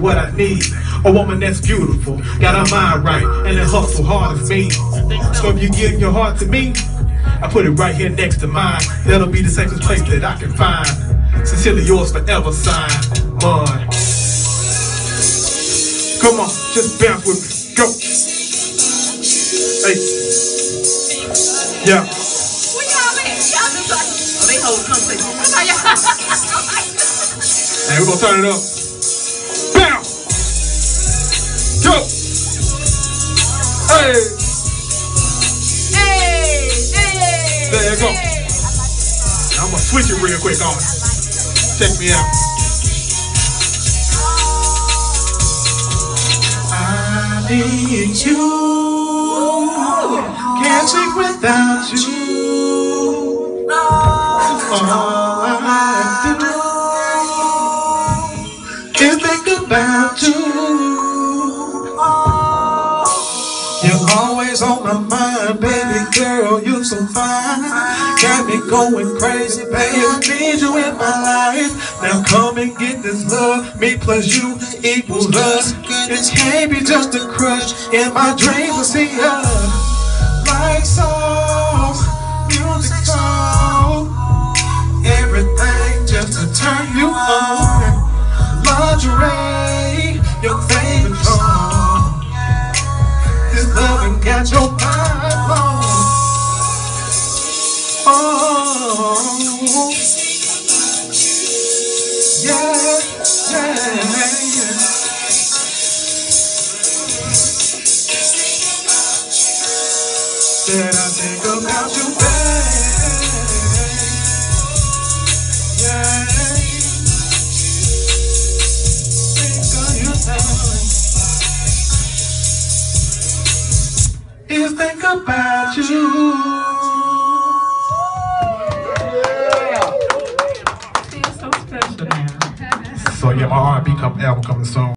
what I need. A woman that's beautiful, got her mind right, and a hustle hard as me. So if you give your heart to me, I put it right here next to mine. That'll be the safest place that I can find. Sincerely yours forever, sign. Mud. Come on, just bounce with me. Go. Hey. Yeah. Where y'all at? Y'all just like, oh, they hold conversation. Come on, y'all. Hey, we're gonna turn it up. Hey! hey. There you go. I'm gonna switch it real quick on. Check me out. I need you. Can't sleep without you. All I do is think about you. You're always on my mind, baby girl. You're so fine. Got me going crazy, baby. Need you in my life. Now come and get this love. Me plus you equals us. It can't be just a crush. In my dreams, I see her. Like songs, music. Everything just to turn you on. Lingerie, This loving got your mind blown. Oh, yeah, yeah. Said I think is think about you. Feel so special now. So yeah, my R&B album coming soon.